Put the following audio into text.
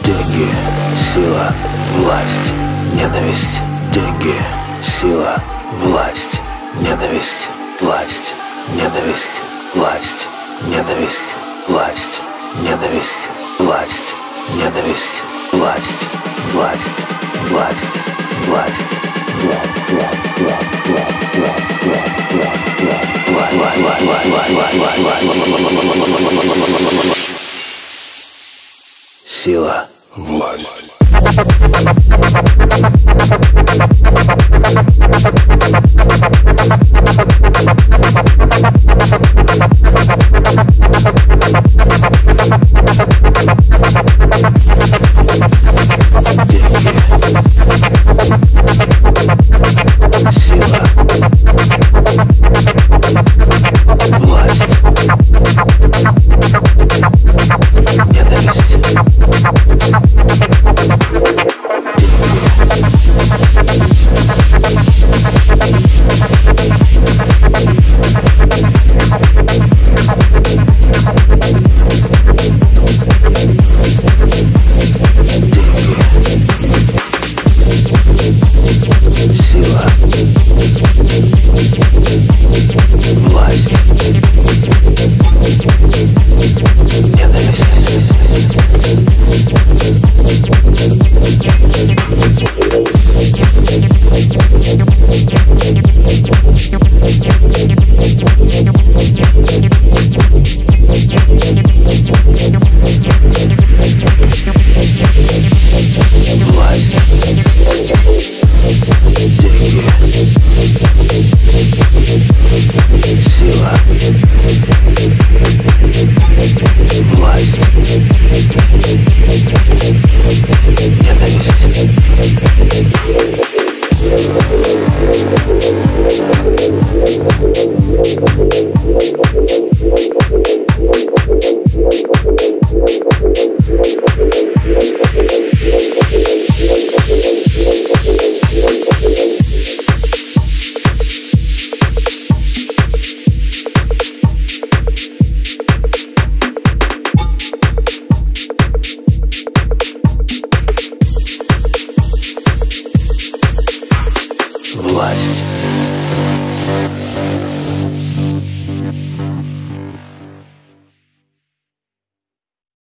Деньги, сила, власть, ненависть. Деньги, сила, власть, ненависть. Власть, ненависть, власть, ненависть, власть, ненависть, власть, ненависть, власть, власть, власть, власть, власть, власть, власть, Сила.